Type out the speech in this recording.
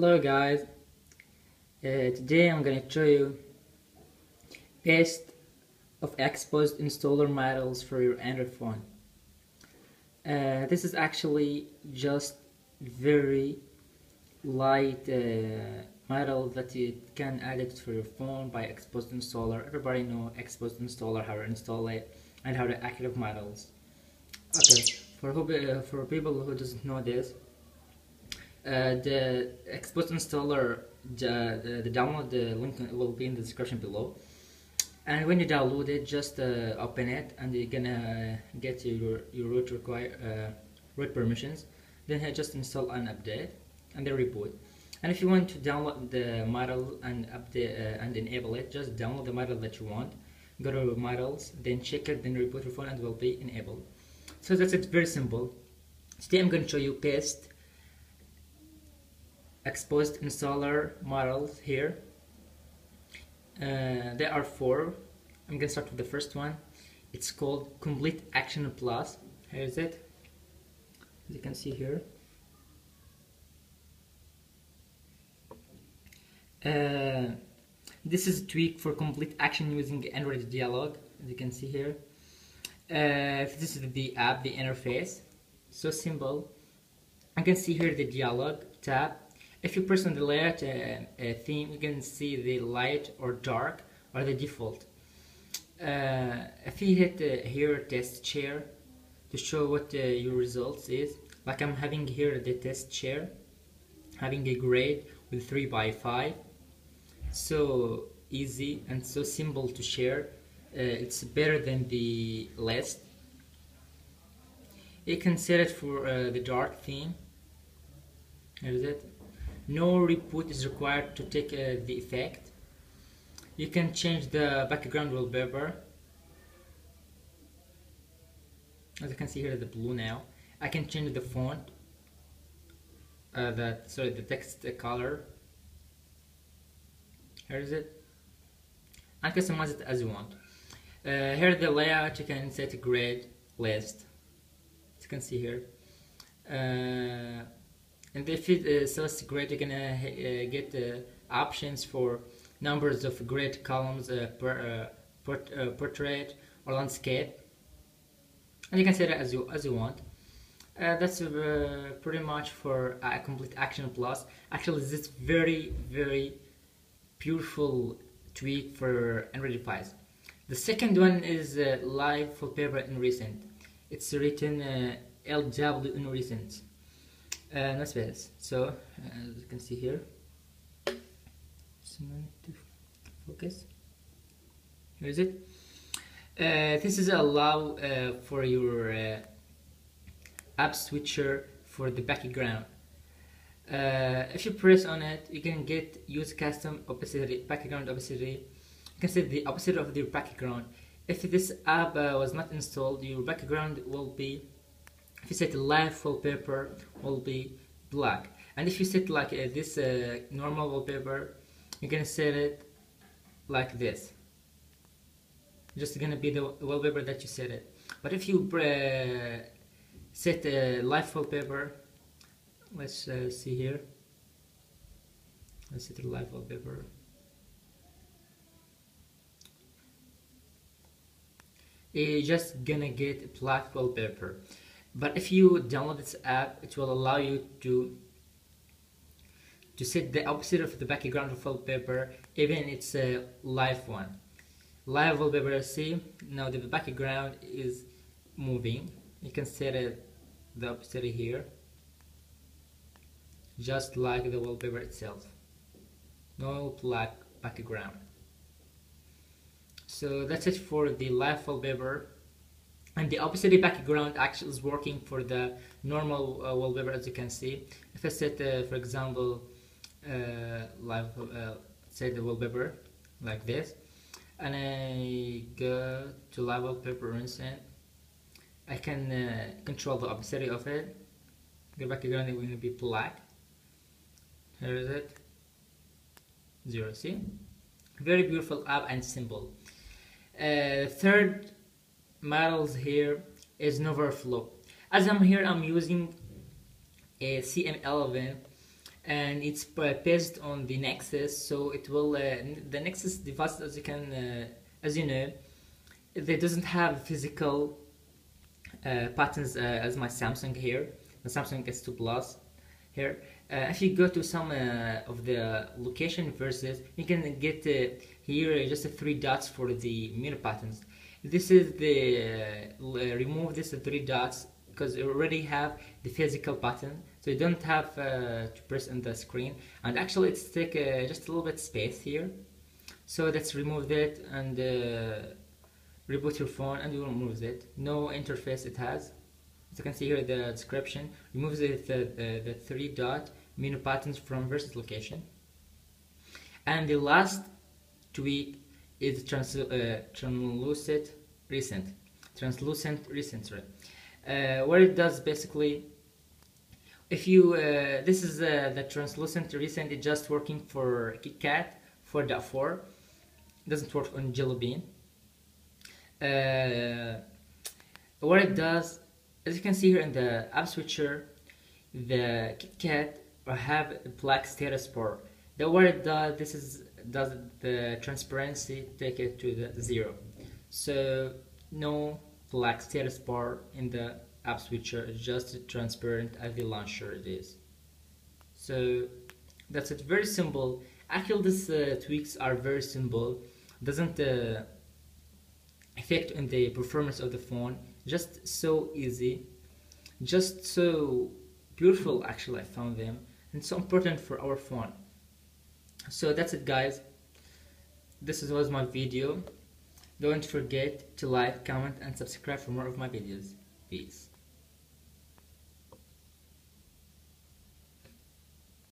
Hello guys, uh, today I'm gonna show you best of Xposed installer models for your Android phone. Uh, this is actually just very light uh, model that you can add it for your phone by Xposed installer. Everybody know Xposed installer, how to install it and how to active models. Okay, for, who, uh, for people who doesn't know this, the Xposed installer the, the, download the link will be in the description below. And when you download it just uh, open it and you're gonna get your your root require uh, root permissions. Then just install and update and then reboot. And if you want to download the model and update uh, and enable it just download the model that you want. Go to models then check it then reboot your phone and it will be enabled. So that's it. Very simple. Today I'm going to show you paste Xposed installer models here. Uh, there are four. I'm gonna start with the first one. It's called Complete Action Plus. Here is it. As you can see here. Uh, this is a tweak for complete action using Android Dialog, as you can see here. Uh, this is the app, the interface. So simple. I can see here the dialog tab if you press on the layout uh, uh, theme, you can see the light or dark or the default. Uh, if you hit uh, here test chair to show what uh, your results is, like I'm having here the test chair, having a grade with 3 by 5 so easy and so simple to share uh, it's better than the last. you can set it for the dark theme is it no reboot is required to take uh, the effect. You can change the background wallpaper as you can see here the blue now. I can change the font uh, that sorry the text color. Here is it. And customize it as you want. Uh, here the layout you can set grid list. As you can see here. Uh, and if it uh, selects grid you're gonna uh, get uh, options for numbers of grid columns uh, per uh, uh, portrait or landscape. And you can set it as you as you want. That's pretty much for a complete action plus. Actually this is very very beautiful tweak for Android device the second one is live wallpaper in recent. It's written LW in recent uh, not space. So uh, as you can see here, focus. Here is it. Uh, this is allow uh, for your uh, app switcher for the background. Uh, if you press on it, you can get use custom opacity, background opacity. You can set the opposite of your background. If this app was not installed, your background will be if you set the live wallpaper will be black. And if you set like uh, this uh, normal wallpaper you can set it like this. Just gonna be the wallpaper that you set it. But if you uh, set a live wallpaper let's uh, see here. Let's set a live wallpaper. You're just gonna get black wallpaper but if you download this app it will allow you to to set the opposite of the background of wallpaper even it's a live one. Live wallpaper see? Now the background is moving you can set it the opposite here just like the wallpaper itself. No black background. So that's it for the live wallpaper and the opacity background actually is working for the normal uh, wallpaper as you can see. If I set uh, for example uh, live uh, set the wallpaper like this and I go to live wallpaper instant I can uh, control the opacity of it. The background is going to be black. Here is it. Zero see? Very beautiful app and simple uh, third models here is Noverflow. As I'm here, I'm using a CM11. and it's based on the Nexus so it will uh, the Nexus device as you can uh, as you know they doesn't have physical uh, patterns uh, as my Samsung here the Samsung S2 Plus here uh, if you go to some uh, of the location versus you can get here just three dots for the mirror patterns this is the remove this three dots because you already have the physical button. So you don't have uh, to press on the screen. And actually it's take uh, just a little bit space here. So let's remove that and uh, reboot your phone and you remove it. No interface it has. As you can see here the description removes the, the, the three dot menu buttons from versus location. And the last tweak is trans, uh, translucent recent translucent recent uh, what it does basically if you uh, this is uh, the translucent recent it's just working for KitKat for the 4 doesn't work on Jelly Bean uh, what it does as you can see here in the app switcher the KitKat have black status bar. The what it does this is does the transparency take it to the zero? So no black status bar in the app switcher just transparent as the launcher it is. So that's it. Very simple. Actually these uh, tweaks are very simple. Doesn't uh, affect on the performance of the phone. Just so easy. Just so beautiful actually I found them. And so important for our phone so that's it guys this was my video don't forget to like, comment and subscribe for more of my videos. Peace.